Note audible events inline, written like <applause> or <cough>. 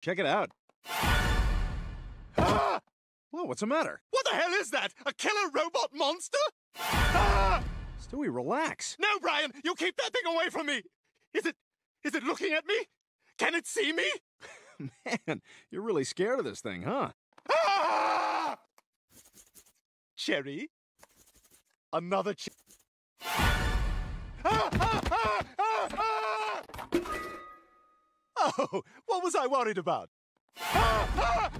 Check it out. Ah! Whoa, what's the matter? What the hell is that? A killer robot monster? Ah! Stewie, relax. No, Brian, you keep that thing away from me. Is it, is it looking at me? Can it see me? <laughs> Man, you're really scared of this thing, huh? Ah! Cherry? Another ch- ah, ah, ah, ah! Oh, what was I worried about? <laughs> <laughs>